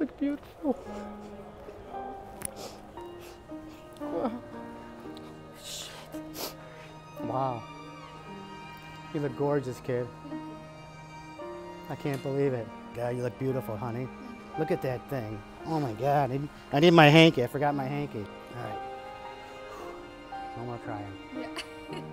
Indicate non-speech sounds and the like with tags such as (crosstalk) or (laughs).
look beautiful. Wow. Shit. Wow. You look gorgeous, kid. I can't believe it. God, you look beautiful, honey. Look at that thing. Oh my God. I need, I need my hanky. I forgot my hanky. All right. No more crying. Yeah. (laughs)